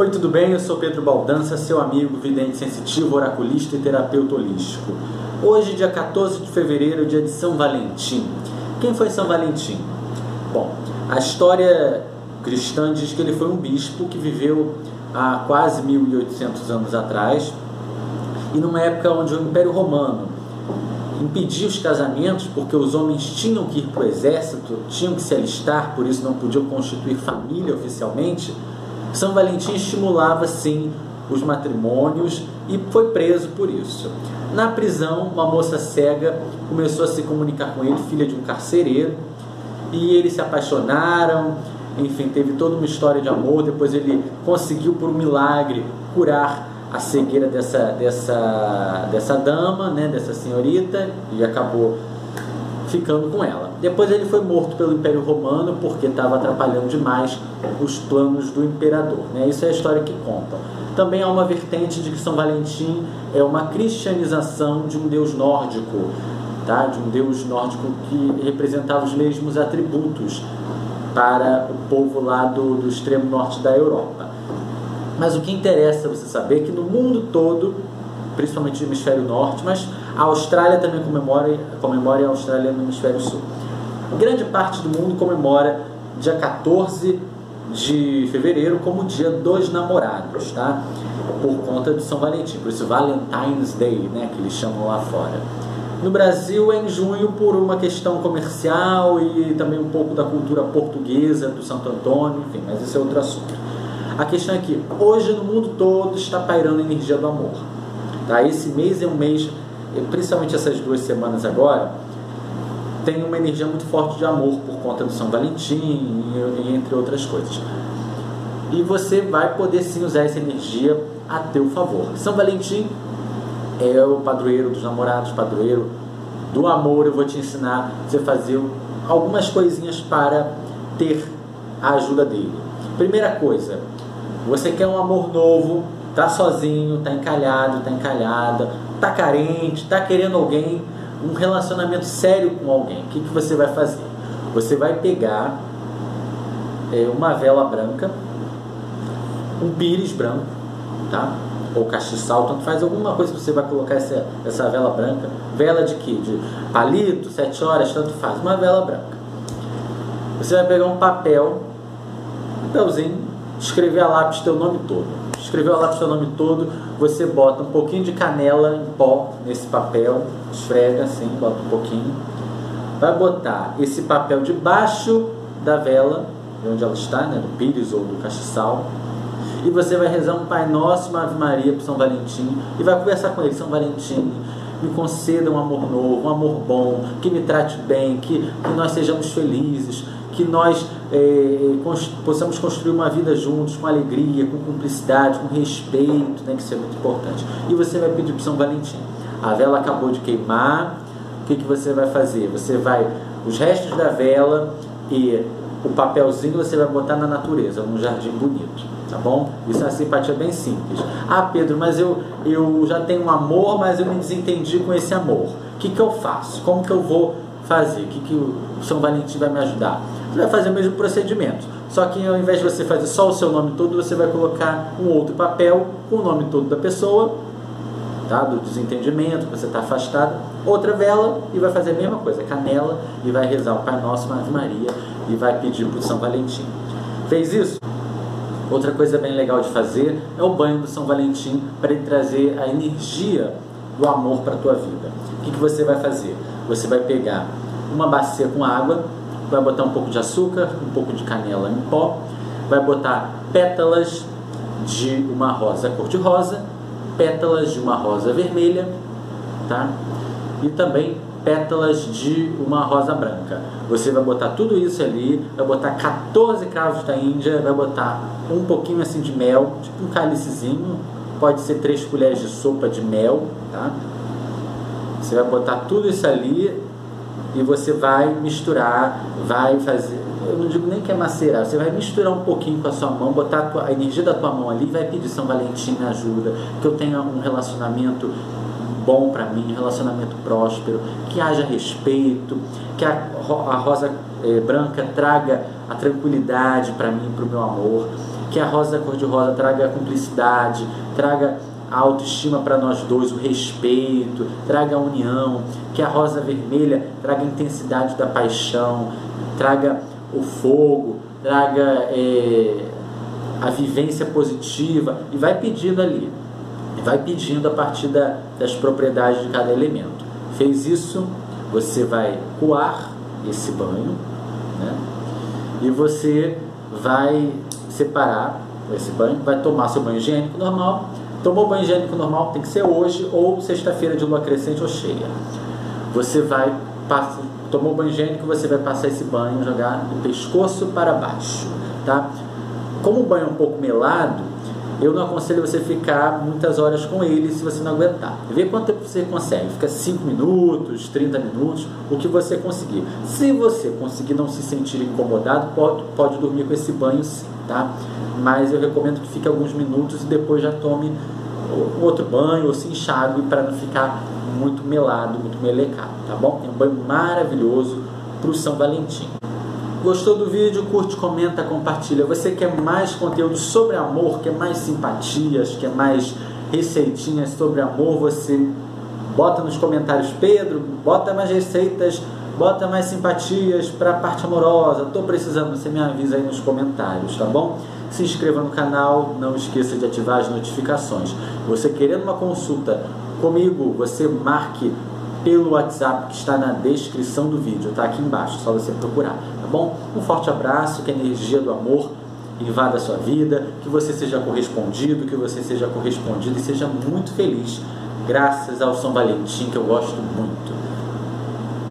Oi, tudo bem? Eu sou Pedro Baldança, seu amigo vidente sensitivo, oraculista e terapeuta holístico. Hoje, dia 14 de fevereiro, dia de São Valentim. Quem foi São Valentim? Bom, a história cristã diz que ele foi um bispo que viveu há quase 1800 anos atrás e numa época onde o Império Romano impedia os casamentos porque os homens tinham que ir para o exército, tinham que se alistar, por isso não podiam constituir família oficialmente. São Valentim estimulava sim os matrimônios e foi preso por isso. Na prisão, uma moça cega começou a se comunicar com ele, filha de um carcereiro, e eles se apaixonaram. Enfim, teve toda uma história de amor. Depois ele conseguiu, por um milagre, curar a cegueira dessa, dessa, dessa dama, né, dessa senhorita, e acabou ficando com ela. Depois ele foi morto pelo Império Romano porque estava atrapalhando demais os planos do imperador. Né? Isso é a história que conta. Também há uma vertente de que São Valentim é uma cristianização de um deus nórdico, tá? de um deus nórdico que representava os mesmos atributos para o povo lá do, do extremo norte da Europa. Mas o que interessa você saber é que no mundo todo, principalmente no hemisfério norte, mas a Austrália também comemora, comemora a Austrália no hemisfério sul. Grande parte do mundo comemora dia 14 de fevereiro como dia dos namorados, tá? Por conta de São Valentim, por isso Valentine's Day, né, que eles chamam lá fora. No Brasil é em junho por uma questão comercial e também um pouco da cultura portuguesa do Santo Antônio, enfim, mas esse é outro assunto. A questão é que hoje no mundo todo está pairando a energia do amor. Tá? Esse mês é um mês, principalmente essas duas semanas agora, tem uma energia muito forte de amor por conta do São Valentim e, entre outras coisas. E você vai poder sim usar essa energia a teu favor. São Valentim é o padroeiro dos namorados, padroeiro do amor. Eu vou te ensinar você fazer algumas coisinhas para ter a ajuda dele. Primeira coisa, você quer um amor novo, tá sozinho, tá encalhado, tá encalhada, tá carente, tá querendo alguém, um relacionamento sério com alguém. O que, que você vai fazer? Você vai pegar é, uma vela branca, um pires branco, tá? Ou castiçal, tanto faz alguma coisa que você vai colocar essa, essa vela branca. Vela de quê? De palito, sete horas, tanto faz. Uma vela branca. Você vai pegar um papel, um papelzinho, escrever a lápis teu nome todo. Escreveu a lápis teu nome todo, você bota um pouquinho de canela em pó nesse papel, esfrega assim, bota um pouquinho. Vai botar esse papel debaixo da vela, de onde ela está, né, do pires ou do castiçal. E você vai rezar um Pai Nosso, uma Ave Maria para São Valentim e vai conversar com ele, São Valentim, me conceda um amor novo, um amor bom, que me trate bem, que, que nós sejamos felizes, que nós é, possamos construir uma vida juntos, com alegria, com cumplicidade, com respeito, né, que isso é muito importante. E você vai pedir para São Valentim. A vela acabou de queimar, o que, que você vai fazer? Você vai, os restos da vela e o papelzinho você vai botar na natureza, num jardim bonito, tá bom? Isso é uma simpatia bem simples. Ah, Pedro, mas eu, eu já tenho um amor, mas eu me desentendi com esse amor. O que, que eu faço? Como que eu vou fazer? O que, que o São Valentim vai me ajudar? Você vai fazer o mesmo procedimento. Só que ao invés de você fazer só o seu nome todo, você vai colocar um outro papel com o nome todo da pessoa, tá? do desentendimento, que você está afastado, outra vela e vai fazer a mesma coisa, canela, e vai rezar o Pai Nosso, uma Ave Maria, e vai pedir para São Valentim. Fez isso? Outra coisa bem legal de fazer é o banho do São Valentim para ele trazer a energia do amor para a tua vida. O que, que você vai fazer? Você vai pegar uma bacia com água, vai botar um pouco de açúcar, um pouco de canela em pó, vai botar pétalas de uma rosa cor-de-rosa, pétalas de uma rosa vermelha, tá? E também pétalas de uma rosa branca. Você vai botar tudo isso ali, vai botar 14 cravos da Índia, vai botar um pouquinho assim de mel, tipo um cálicezinho, pode ser três colheres de sopa de mel, tá? Você vai botar tudo isso ali e você vai misturar, vai fazer. Eu não digo nem que é macerar, você vai misturar um pouquinho com a sua mão, botar a, tua, a energia da tua mão ali e vai pedir São Valentim me ajuda, que eu tenha um relacionamento bom para mim, um relacionamento próspero, que haja respeito, que a, a rosa é, branca traga a tranquilidade para mim, para o meu amor, que a rosa cor-de-rosa traga cumplicidade, traga a autoestima para nós dois, o respeito, traga a união, que a rosa vermelha traga a intensidade da paixão, traga o fogo, traga é, a vivência positiva e vai pedindo ali, vai pedindo a partir da, das propriedades de cada elemento. Fez isso, você vai coar esse banho, né? E você vai separar esse banho, vai tomar seu banho higiênico normal. Tomou banho higiênico normal, tem que ser hoje ou sexta-feira de lua crescente ou cheia. Você vai passar, tomou banho higiênico, você vai passar esse banho, jogar do pescoço para baixo, tá? Como o banho é um pouco melado, eu não aconselho você ficar muitas horas com ele se você não aguentar. Vê quanto tempo você consegue. Fica 5 minutos, 30 minutos, o que você conseguir. Se você conseguir não se sentir incomodado, pode, pode dormir com esse banho sim, tá? Mas eu recomendo que fique alguns minutos e depois já tome outro banho ou se enxague para não ficar muito melado, muito melecado, tá bom? É um banho maravilhoso para o São Valentim. Gostou do vídeo? Curte, comenta, compartilha. Você quer mais conteúdo sobre amor, quer mais simpatias, quer mais receitinhas sobre amor? Você bota nos comentários, Pedro, bota mais receitas, bota mais simpatias para a parte amorosa. Tô precisando, você me avisa aí nos comentários, tá bom? Se inscreva no canal, não esqueça de ativar as notificações. Você querendo uma consulta comigo, você marque pelo WhatsApp que está na descrição do vídeo, tá aqui embaixo, só você procurar, tá bom? Um forte abraço, que a energia do amor invada a sua vida, que você seja correspondido, que você seja correspondido e seja muito feliz, graças ao São Valentim, que eu gosto muito.